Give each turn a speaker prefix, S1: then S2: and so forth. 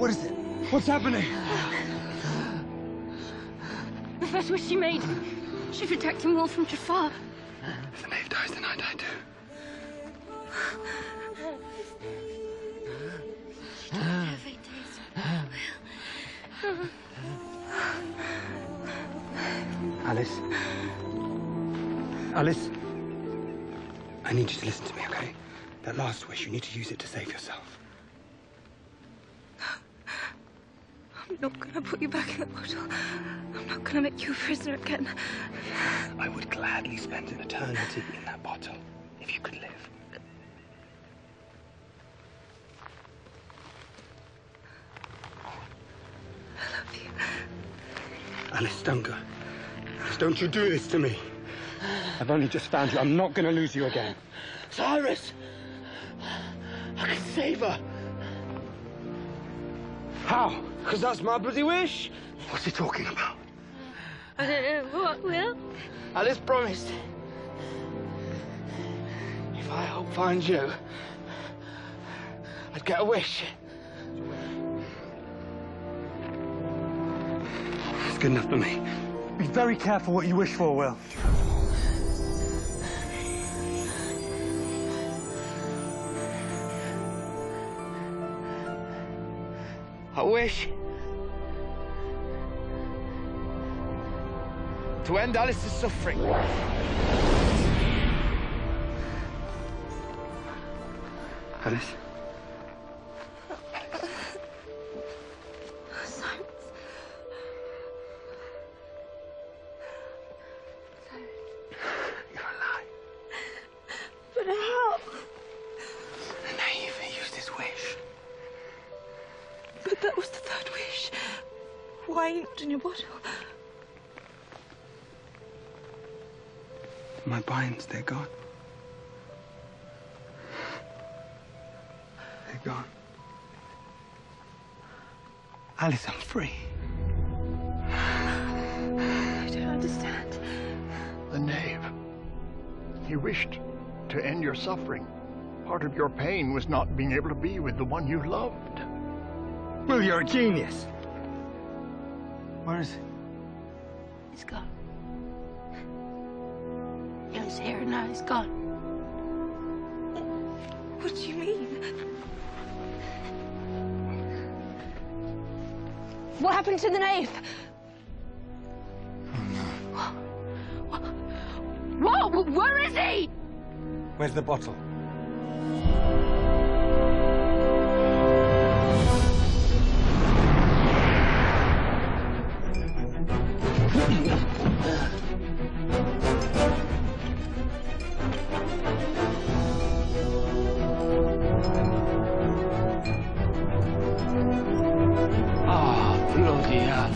S1: What is it? What's happening?
S2: The first wish she made. She protect him all from Jafar.
S1: If the knave dies, then I die too. Alice. Alice. I need you to listen to me, okay? That last wish, you need to use it to save yourself.
S2: I'm not gonna put you back in the bottle. I'm not gonna make you a prisoner again.
S1: I would gladly spend an eternity in that bottle if you could live.
S2: I love you.
S1: Alice, don't don't you do this to me. I've only just found you. I'm not going to lose you again.
S3: Cyrus! I can save her.
S1: How?
S3: Because that's my bloody wish.
S1: What's he talking about?
S2: I don't know what will.
S3: Alice promised. If I help find you, I'd get a wish.
S1: It's good enough for me.
S4: Be very careful what you wish for, Will.
S3: I wish to end Alice's suffering.
S1: Alice?
S2: That was the third wish. Why not in your bottle?
S1: My binds, they're gone. They're gone. Alice, I'm free.
S2: I don't understand.
S5: The knave. He wished to end your suffering. Part of your pain was not being able to be with the one you loved.
S1: Will, you're a genius. Where is he?
S2: He's gone. He was here and now he's gone. What do you mean? What happened to the knave? Oh, what? What? Where is he?
S4: Where's the bottle?
S3: 老爷啊！